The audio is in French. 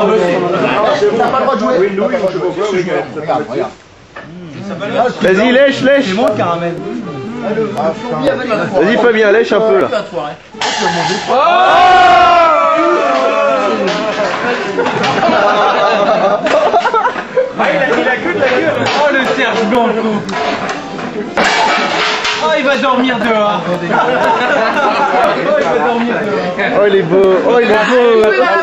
Ah, bah, T'as pas le droit de jouer. Oui, Louis, je Regarde, regarde. Vas-y, lèche, lèche. C'est caramel. Vas-y, Fabien, lèche un peu là. Ah, il a, il a que de la gueule. Oh, le Serge Blanco. Oh, il va dormir dehors. Oh, il va dormir dehors. Oh, il est beau. Oh, il est beau. Ah,